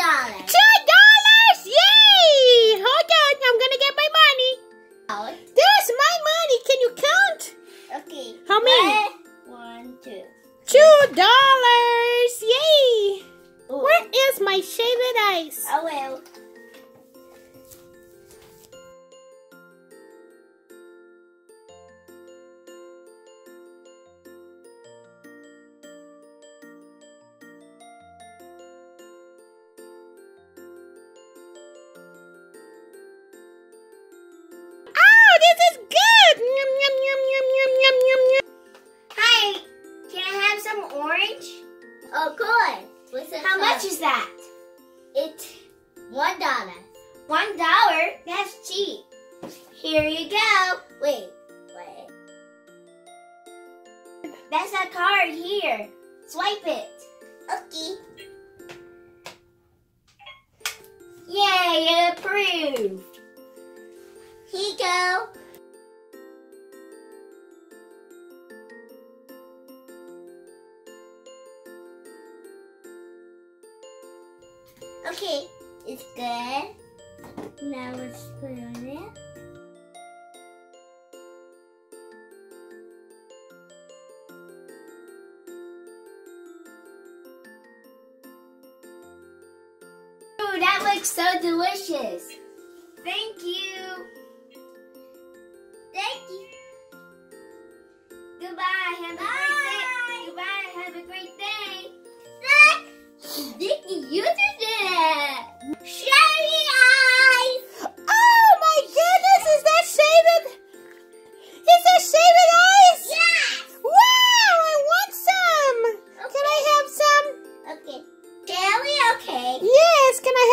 dollars. Two dollars! Yay! Hold on, I'm gonna get my money. Out. There's my money. Can you count? Okay. How many? One, two. Two dollars! Yay! Ooh. Where is my shaved ice? Oh, I will. Good. How much is that? It's one dollar. One dollar? That's cheap. Here you go. Wait, wait. That's a card here. Swipe it. Okay. Yay, approved. Here you go. Okay, it's good. Now let's put it on it. That looks so delicious. Thank you.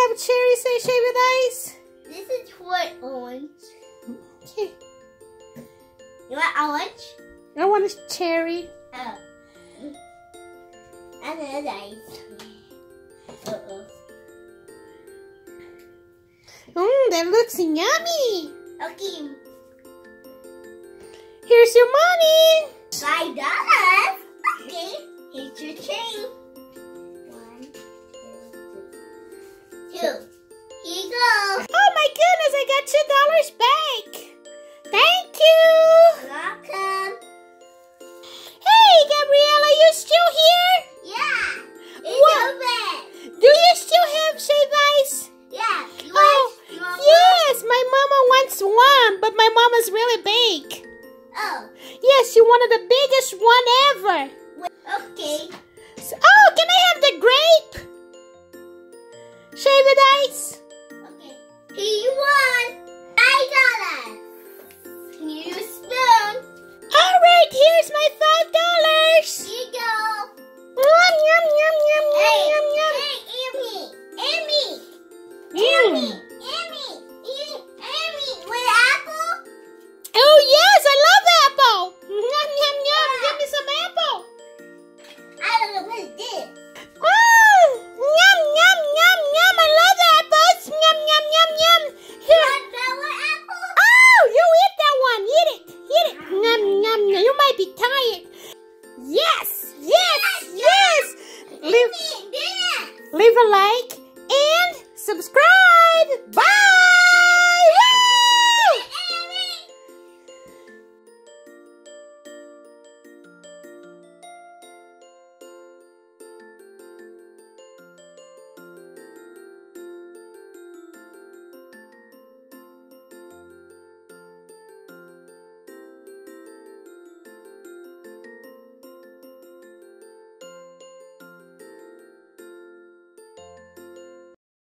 Have cherry say with ice? This is what orange. Okay. You want orange? I want a cherry. Oh. And then ice. Uh-oh. Mmm, that looks yummy. Okay. Here's your money. Five dollars. Big. one? Oh. Yes, she wanted the biggest one ever. Okay. So- oh, can I have the grape? Shaved ice? Okay. Here you want. Five dollars. Here you spoon. All right, here's my five dollars. Here you go. Yum, yum, yum, yum, Hey, yum, yum, hey, Amy, Amy. Amy. Amy, Leave, a like and subscribe. Bye.